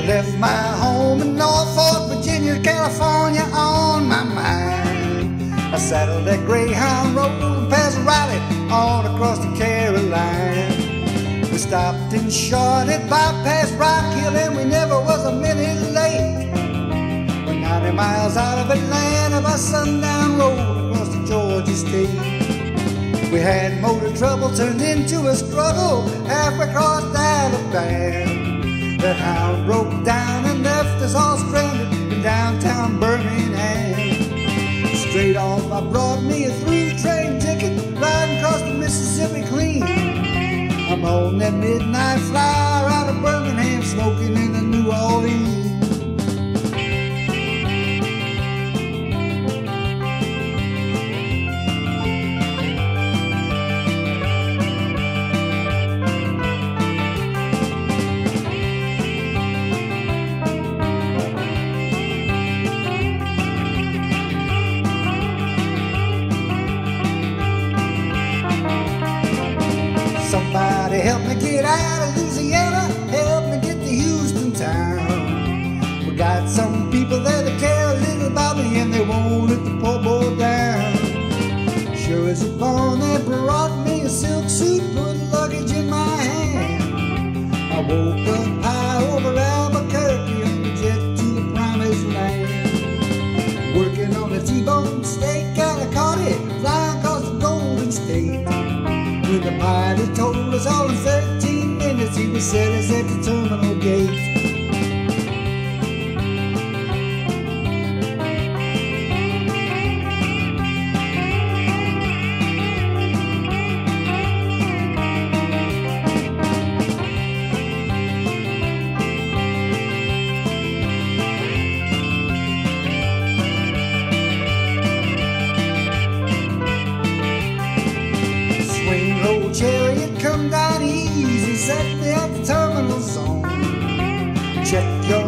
I left my home in Norfolk, Virginia, California on my mind. I saddled that Greyhound road past Raleigh on across the Carolina. We stopped and Charlotte bypass Rock Hill and we never was a minute late. We're 90 miles out of Atlanta by sundown road across the Georgia state. We had motor trouble turned into a struggle halfway across Alabama. That hound broke down and left us all stranded in downtown Birmingham. Straight off, I brought me a through train ticket riding across the Mississippi clean. I'm on that midnight flyer get out of Louisiana, help me get to Houston town. We got some people there that care a little about me and they won't let the poor boy down. Sure as a born, they brought me a silk suit, put luggage in my hand. I woke up high over Albuquerque on the jet to the promised land. Working on a T-bone steak, and I caught it flying across the Golden State. When the pilot told us all 13 minutes, he set us at the terminal gate.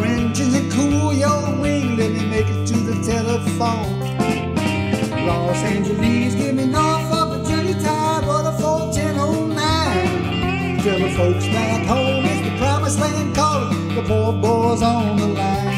Engines and cool your wing, let me make it to the telephone. Los Angeles, give me Norfolk, Virginia a 41009. Tell the folks back home, it's the promised land calling, the poor boys on the line.